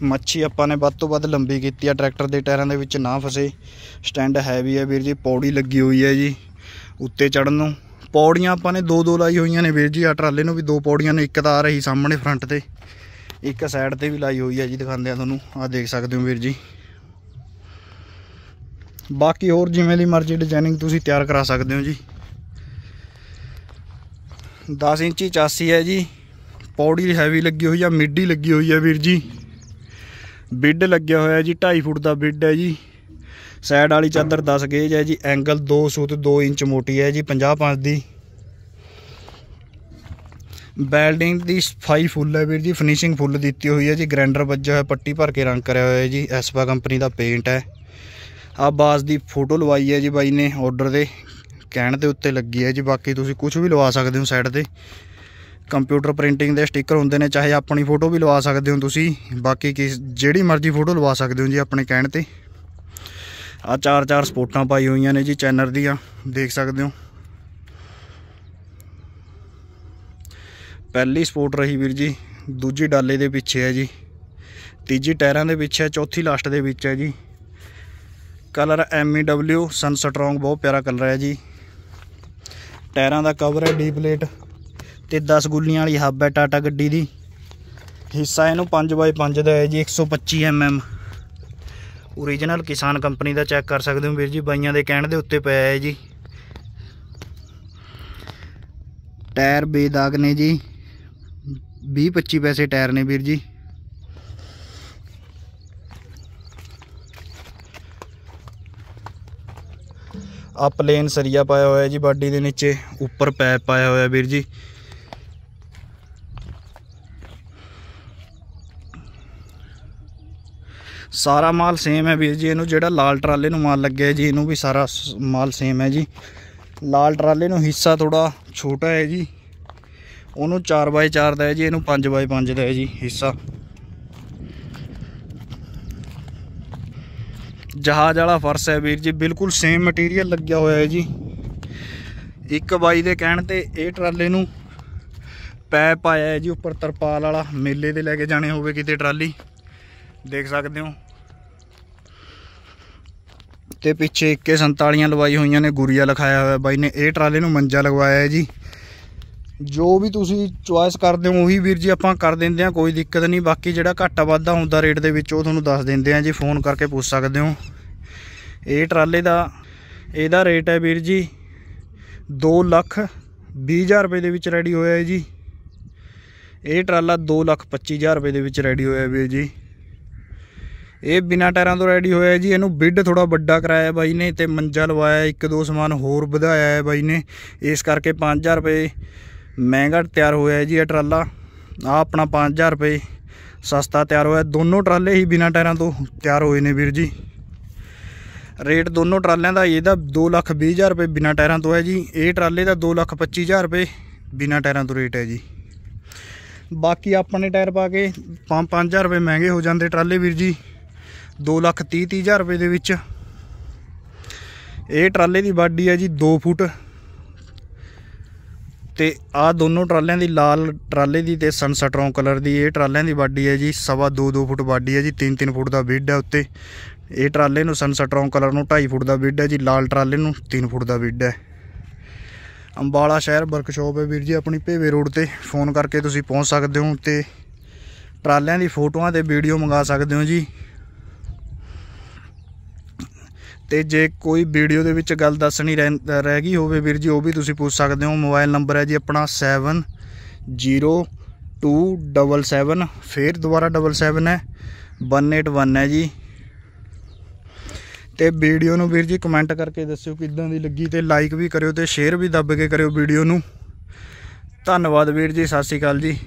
ਮੱਛੀ ਆਪਾਂ ਨੇ ਵੱਧ ਤੋਂ ਵੱਧ ਲੰਬੀ ਕੀਤੀ ਆ, ਟਰੈਕਟਰ ਦੇ ਟਾਇਰਾਂ ਦੇ ਵਿੱਚ ਨਾ ਫਸੇ। ਸਟੈਂਡ ਹੈਵੀ ਹੈ ਵੀਰ ਜੀ, ਪੌੜੀ ਲੱਗੀ ਹੋਈ ਹੈ ਜੀ, ਉੱਤੇ ਚੜਨ ਨੂੰ। ਪੌੜੀਆਂ ਆਪਾਂ ਨੇ ਦੋ ਦੋ ਲਾਈ ਹੋਈਆਂ ਨੇ ਵੀਰ ਜੀ ਆ ਟਰਾਲੇ ਨੂੰ ਵੀ ਦੋ ਪੌੜੀਆਂ ਨੇ, ਇੱਕ ਤਾਂ ਆ ਰਹੀ ਸਾਹਮਣੇ ਫਰੰਟ ਤੇ। ਇੱਕ ਸਾਈਡ ਤੇ ਵੀ ਲਾਈ ਹੋਈ ਹੈ ਜੀ ਦਿਖਾਉਂਦੇ ਆ ਤੁਹਾਨੂੰ ਆ ਦੇਖ ਸਕਦੇ ਹੋ ਵੀਰ ਜੀ। ਬਾਕੀ ਹੋਰ ਜਿਵੇਂ ਦੀ ਮਰਜ਼ੀ ਡਿਜ਼ਾਈਨਿੰਗ ਤੁਸੀਂ ਤਿਆਰ ਕਰਾ ਸਕਦੇ ਹੋ ਜੀ। 10 ਇੰਚੀ ਚਾਸੀ ਹੈ ਜੀ, ਪੌੜੀ ਹੈਵੀ ਲੱਗੀ ਹੋਈ ਆ, ਮਿੱਡੀ ਲੱਗੀ ਹੋਈ ਆ ਵੀਰ ਜੀ। ਬਿੱਡ ਲੱਗਿਆ ਹੋਇਆ ਜੀ 2.5 ਫੁੱਟ ਦਾ ਬਿੱਡ ਹੈ ਜੀ। ਸਾਈਡ ਵਾਲੀ ਚਾਦਰ 10 ਗੇਜ ਹੈ ਜੀ ਐਂਗਲ 2 ਸੂਤ 2 ਇੰਚ ਮੋਟੀ ਹੈ ਜੀ 50 5 ਦੀ। ਬੈਲਡਿੰਗ ਦੀ ਸਫ਼ਾਈ ਫੁੱਲ ਹੈ ਵੀਰ ਜੀ ਫਿਨਿਸ਼ਿੰਗ ਫੁੱਲ ਦਿੱਤੀ ਹੋਈ ਹੈ ਜੀ ਗ੍ਰਾਈਂਡਰ ਵੱਜਿਆ ਹੋਇਆ, ਪੱਟੀ ਭਰ ਕੇ ਰੰਗ ਕਰਿਆ ਹੋਇਆ ਹੈ ਜੀ ਐਸਪਾ ਕੰਪਨੀ ਦਾ ਪੇਂਟ ਹੈ। ਆ ਬਾਸ ਦੀ ਫੋਟੋ ਲਵਾਈ ਹੈ ਜੀ ਬਾਈ ਨੇ ਆਰਡਰ ਦੇ, ਕਹਿਣ ਦੇ ਉੱਤੇ ਲੱਗੀ ਹੈ ਜੀ, ਬਾਕੀ ਤੁਸੀਂ ਕੁਝ ਵੀ ਲਵਾ ਸਕਦੇ ਹੋ ਸਾਈਡ ਤੇ। ਕੰਪਿਊਟਰ ਪ੍ਰਿੰਟਿੰਗ ਦੇ ਸਟicker ਹੁੰਦੇ ਨੇ, ਚਾਹੇ ਆਪਣੀ ਫੋਟੋ ਵੀ ਲਵਾ ਸਕਦੇ ਹੋ ਤੁਸੀਂ, ਬਾਕੀ ਕਿਸ, ਜਿਹੜੀ ਮਰਜ਼ੀ ਫੋਟੋ ਲਵਾ ਸਕਦੇ ਹੋ ਜੀ ਆਪਣੇ ਕਹਿਣ ਤੇ। ਆ ਚਾਰ ਚਾਰ ਸਪੋਰਟਾਂ ਪਾਈ ਹੋਈਆਂ ਨੇ ਜੀ ਚੈਨਰ ਦੀਆਂ, ਦੇਖ ਸਕਦੇ ਹੋ। ਪਹਿਲੀ ਸਪੋਰਟ ਰਹੀ ਵੀਰ ਜੀ, ਦੂਜੀ ਡਾਲੇ ਦੇ ਪਿੱਛੇ ਹੈ ਜੀ, ਤੀਜੀ ਟਾਇਰਾਂ ਦੇ ਪਿੱਛੇ ਹੈ, ਚੌਥੀ ਲਾਸਟ ਦੇ ਵਿੱਚ ਹੈ ਜੀ। ਕਲਰ ਐਮਈਡਬਲਯੂ ਸਨ ਸਟਰੋਂਗ ਬਹੁਤ ਪਿਆਰਾ ਕਲਰ ਹੈ ਜੀ। ਟਾਇਰਾਂ ਦਾ ਕਵਰ ਹੈ ਡੀ ਪਲੇਟ ਤੇ 10 ਗੁੱਲੀਆਂ ਵਾਲੀ ਹੱਬ ਹੈ ਟਾਟਾ ਗੱਡੀ ਦੀ। ਹਿੱਸਾ ਇਹਨੂੰ 5x5 ਦਾ ਹੈ ਜੀ 125 mm ਓਰੀਜਨਲ ਕਿਸਾਨ ਕੰਪਨੀ ਦਾ ਚੈੱਕ ਕਰ ਸਕਦੇ ਹੋ ਵੀਰ ਜੀ, ਬਾਈਆਂ ਦੇ ਕਹਿਣ ਦੇ ਉੱਤੇ ਪਿਆ ਹੈ ਜੀ। ਟਾਇਰ ਬੇਦਾਗ ਨੇ ਜੀ। 20 25 ਪੈਸੇ ਟਾਇਰ ਨੇ ਵੀਰ ਜੀ। ਆ ਪਲੇਨ ਸਰੀਆ ਪਾਇਆ ਹੋਇਆ ਜੀ ਬਾਡੀ ਦੇ ਨੀਚੇ, ਉੱਪਰ ਪੈਪ ਪਾਇਆ ਹੋਇਆ ਵੀਰ ਜੀ। ਸਾਰਾ ਮਾਲ ਸੇਮ ਹੈ ਵੀਰ ਜੀ, ਇਹਨੂੰ ਜਿਹੜਾ ਲਾਲ ਟਰਾਲੇ ਨੂੰ ਮਾਲ ਲੱਗਿਆ ਜੀ, ਇਹਨੂੰ ਵੀ ਸਾਰਾ ਸ- ਮਾਲ ਸੇਮ ਹੈ ਜੀ। ਲਾਲ ਟਰਾਲੇ ਨੂੰ ਹਿੱਸਾ ਥੋੜਾ ਛੋਟਾ ਹੈ ਜੀ। ਉਹਨੂੰ 4x4 ਦਾ ਹੈ ਜੀ, ਇਹਨੂੰ 5x5 ਦਾ ਹੈ ਜੀ ਹਿੱਸਾ। ਜਹਾਜ਼ ਵਾਲਾ ਫਰਸ਼ ਹੈ ਵੀਰ ਜੀ, ਬਿਲਕੁਲ ਸੇਮ ਮਟੀਰੀਅਲ ਲੱਗਿਆ ਹੋਇਆ ਹੈ ਜੀ। ਇੱਕ ਬਾਈ ਦੇ ਕਹਿਣ ਤੇ ਇਹ ਟਰਾਲੇ ਨੂੰ ਪੈਪ ਪਾਇਆ ਹੈ ਜੀ, ਉੱਪਰ ਤਰਪਾਲ ਵਾਲਾ, ਮੇਲੇ ਦੇ ਲੈ ਕੇ ਜਾਣੇ ਹੋਵੇ ਕਿਤੇ ਟਰਾਲੀ। ਦੇਖ ਸਕਦੇ ਹੋ। ਤੇ ਪਿੱਛੇ 147 ਲਵਾਈ ਹੋਈਆਂ ਨੇ, ਗੁਰੀਆ ਲਿਖਾਇਆ ਹੋਇਆ ਬਾਈ ਨੇ, ਇਹ ਟਰਾਲੇ ਨੂੰ ਮੰਜਾ ਲਗਵਾਇਆ ਹੈ ਜੀ। ਜੋ ਵੀ ਤੁਸੀਂ ਚੁਆਇਸ ਕਰਦੇ ਹੋ, ਉਹੀ ਵੀਰ ਜੀ ਆਪਾਂ ਕਰ ਦਿੰਦੇ ਆ ਕੋਈ ਦਿੱਕਤ ਨਹੀਂ। ਬਾਕੀ ਜਿਹੜਾ ਘਾਟਾ ਵਾਧਾ ਹੁੰਦਾ ਰੇਟ ਦੇ ਵਿੱਚ, ਉਹ ਤੁਹਾਨੂੰ ਦੱਸ ਦਿੰਦੇ ਆ ਜੀ। ਫੋਨ ਕਰਕੇ ਪੁੱਛ ਸਕਦੇ ਹੋ। ਇਹ ਟਰਾਲੇ ਦਾ, ਇਹਦਾ ਰੇਟ ਹੈ ਵੀਰ ਜੀ 2 ਲੱਖ 20000 ਰੁਪਏ ਦੇ ਵਿੱਚ ਰੈਡੀ ਹੋਇਆ ਹੈ ਜੀ। ਇਹ ਟਰਾਲਾ 225000 ਰੁਪਏ ਦੇ ਵਿੱਚ ਰੈਡੀ ਹੋਇਆ ਵੀਰ ਜੀ। ਇਹ ਬਿਨਾ ਟਾਇਰਾਂ ਤੋਂ ਰੈਡੀ ਹੋਇਆ ਜੀ। ਇਹਨੂੰ ਬਿੱਡ ਥੋੜਾ ਵੱਡਾ ਕਰਾਇਆ ਬਾਈ ਨੇ ਤੇ ਮੰਜਾ ਲਵਾਇਆ, ਇੱਕ ਦੋ ਸਮਾਨ ਹੋਰ ਵਧਾਇਆ ਹੈ ਬਾਈ ਨੇ। ਇਸ ਕਰਕੇ 5000 ਰੁਪਏ ਮਹਿੰਗਾ ਤਿਆਰ ਹੋਇਆ ਜੀ ਇਹ ਟਰਾਲਾ। ਆ ਆਪਣਾ 5000 ਰੁਪਏ ਸਸਤਾ ਤਿਆਰ ਹੋਇਆ। ਦੋਨੋਂ ਟਰਾਲੇ ਹੀ ਬਿਨਾ ਟਾਇਰਾਂ ਤੋਂ ਤਿਆਰ ਹੋਏ ਨੇ ਵੀਰ ਜੀ। ਰੇਟ ਦੋਨੋਂ ਟਰਾਲਿਆਂ ਦਾ ਇਹਦਾ 220000 ਰੁਪਏ ਬਿਨਾ ਟਾਇਰਾਂ ਤੋਂ ਹੈ ਜੀ। ਇਹ ਟਰਾਲੇ ਦਾ 225000 ਰੁਪਏ ਬਿਨਾ ਟਾਇਰਾਂ ਤੋਂ ਰੇਟ ਹੈ ਜੀ। ਬਾਕੀ ਆਪਣੇ ਟਾਇਰ ਪਾ ਕੇ 5-5000 ਰੁਪਏ ਮਹਿੰਗੇ ਹੋ ਜਾਂਦੇ ਟਰਾਲੇ ਵੀਰ ਜੀ। 230000 ਰੁਪਏ ਦੇ ਵਿੱਚ। ਇਹ ਟਰਾਲੇ ਦੀ ਬਾਡੀ ਹੈ ਜੀ 2 ਫੁੱਟ। ਤੇ ਆ ਦੋਨੋਂ ਟਰਾਲਿਆਂ ਦੀ ਲਾਲ ਟਰਾਲੇ ਦੀ ਤੇ ਸਨਸਟਰੋਂ ਕਲਰ ਦੀ। ਇਹ ਟਰਾਲਿਆਂ ਦੀ ਬਾਡੀ ਹੈ ਜੀ, ਸਵਾ 2-2 ਫੁੱਟ ਬਾਡੀ ਹੈ ਜੀ 3-3 ਫੁੱਟ ਦਾ ਬਿੱਡ ਹੈ ਉੱਤੇ। ਇਹ ਟਰਾਲੇ ਨੂੰ ਸਨਸਟਰੋਂ ਕਲਰ ਨੂੰ 2.5 ਫੁੱਟ ਦਾ ਬਿੱਡ ਹੈ ਜੀ, ਲਾਲ ਟਰਾਲੇ ਨੂੰ 3 ਫੁੱਟ ਦਾ ਬਿੱਡ ਹੈ। ਅੰਬਾਲਾ ਸ਼ਹਿਰ ਵਰਕਸ਼ਾਪ ਹੈ ਵੀਰ ਜੀ, ਆਪਣੀ ਭੇਵੇ ਰੋਡ ਤੇ। ਫੋਨ ਕਰਕੇ ਤੁਸੀਂ ਪਹੁੰਚ ਸਕਦੇ ਹੋ ਤੇ ਟਰਾਲਿਆਂ ਦੀ ਫੋਟੋਆਂ ਤੇ ਵੀਡੀਓ ਮੰਗਾ ਸਕਦੇ ਹੋ ਜੀ। ਤੇ ਜੇ ਕੋਈ ਵੀਡੀਓ ਦੇ ਵਿੱਚ ਗੱਲ ਦੱਸਣੀ ਰਹਿ ਰਹਿ ਗਈ ਹੋਵੇ ਵੀਰ ਜੀ, ਉਹ ਵੀ ਤੁਸੀਂ ਪੁੱਛ ਸਕਦੇ ਹੋ। ਮੋਬਾਈਲ ਨੰਬਰ ਹੈ ਜੀ ਆਪਣਾ 702777 ਫਿਰ ਦੁਬਾਰਾ 77 ਹੈ 181 ਹੈ ਜੀ। ਤੇ ਵੀਡੀਓ ਨੂੰ ਵੀਰ ਜੀ ਕਮੈਂਟ ਕਰਕੇ ਦੱਸਿਓ ਕਿੱਦਾਂ ਦੀ ਲੱਗੀ ਤੇ ਲਾਈਕ ਵੀ ਕਰਿਓ ਤੇ ਸ਼ੇਅਰ ਵੀ ਦੱਬ ਕੇ ਕਰਿਓ ਵੀਡੀਓ ਨੂੰ। ਧੰਨਵਾਦ ਵੀਰ ਜੀ, ਸਤਿ ਸ਼੍ਰੀ ਅਕਾਲ ਜੀ।